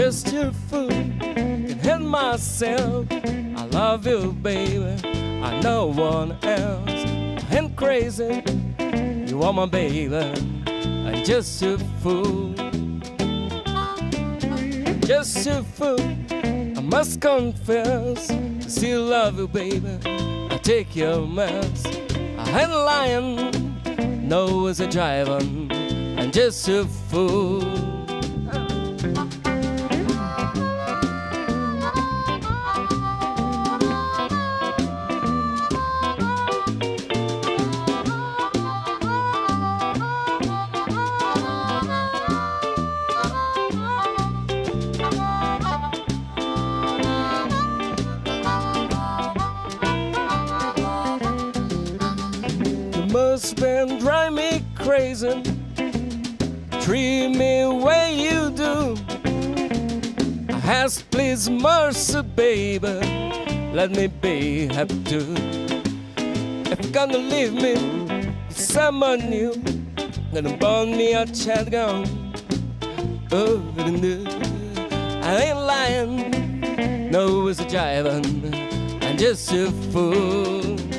just a fool. Can't help myself. I love you, baby. I know one else. I'm crazy. You are my baby. I'm just a fool. Just a fool. I must confess. I still love you, baby. I take your mess. I ain't lying. No, as a driving. I'm just a fool. Been drive me crazy. Treat me way you do. I ask please mercy, baby. Let me be happy too. If you're gonna leave me, someone new. Gonna burn me a shotgun. Oh, no. I ain't lying. No, it's a jiving. I'm just a fool.